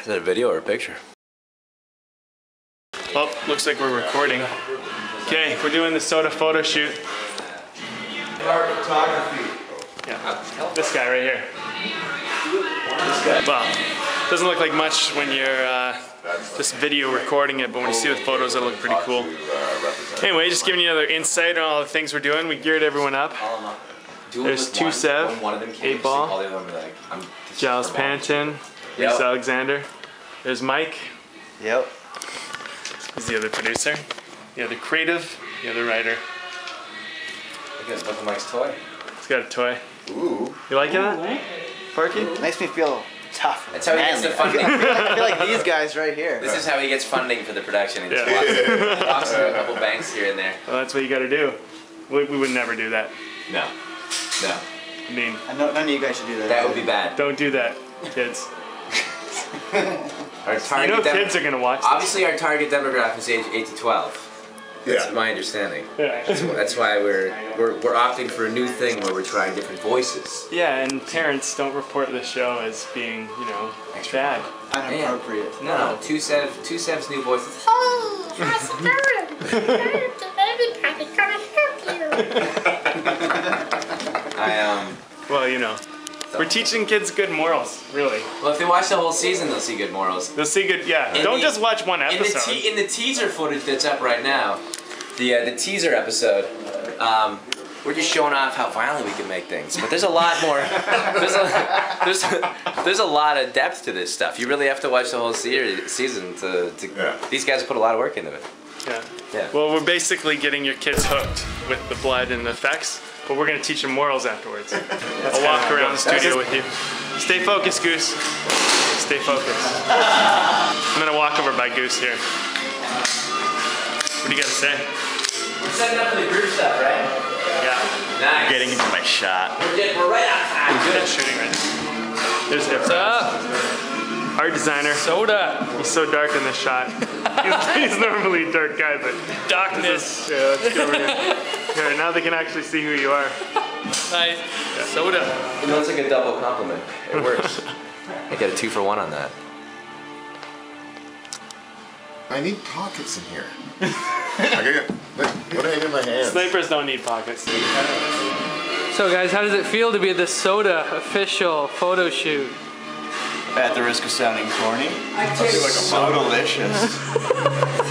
Is that a video or a picture? Well, looks like we're recording. Okay, we're doing the SOTA photo shoot. photography Yeah, this guy right here. Well, doesn't look like much when you're uh, just video recording it, but when you see the photos, it'll look pretty cool. Anyway, just giving you another insight on all the things we're doing. We geared everyone up. There's two Sev, eight ball, Giles Panton, Reese Alexander. There's Mike. Yep. He's the other producer, the other creative, the other writer. Look at look at Mike's toy. He's got a toy. Ooh. You liking that, Parky? Makes me feel tough. That's how he gets the funding. I feel, like, I feel like these guys right here. This is how he gets funding for the production. He Yeah. yeah. walks through a couple banks here and there. Well, that's what you got to do. We, we would never do that. No. No. I mean, I know none of you guys should do that. That would be bad. don't do that, kids. Our You know kids are gonna watch this. Obviously, our target demographic is age 8 to 12. Yeah. That's my understanding. Yeah. That's why we're, we're we're opting for a new thing where we're trying different voices. yeah, and parents don't report the show as being, you know, Extra. bad. Inappropriate. No, no, two Sev, two Sev's new voices. Oh, how's it going? Everybody gonna help you. I um. Well, you know, we're teaching kids good morals, really. Well, if they watch the whole season, they'll see good morals. They'll see good. Yeah, In don't the- just watch one In the, episode. in the teaser footage that's up right now, the uh, the teaser episode, um, we're just showing off how violent we can make things. But there's a lot more. There's a, there's a, there's a lot of depth to this stuff. You really have to watch the whole series season to. to Yeah. These guys put a lot of work into it. Yeah. Yeah. Well, we're basically getting your kids hooked with the blood and the effects, but we're gonna teach them morals afterwards. I'll walk around the studio with you. Stay focused, Goose. Stay focused. I'm gonna walk over by Goose here. What do you gotta say? We're setting up for the group stuff, right? Yeah. Nice. Getting into my shot. We're, getting, we're right on time. Good shooting right now. There's What's up? Art designer. Soda. He's so dark in this shot. He's, he's normally a dark guy, but Darkness. yeah, let's go over here. Here, now they can actually see who you are. Nice. SOTA. You know, it's like a double compliment. It works. I get a two for one on that. I need pockets in here. I get, like, what do I have in my hands? Snipers don't need pockets. So guys, how does it feel to be at the Soda official photo shoot? At the risk of sounding corny, so delicious.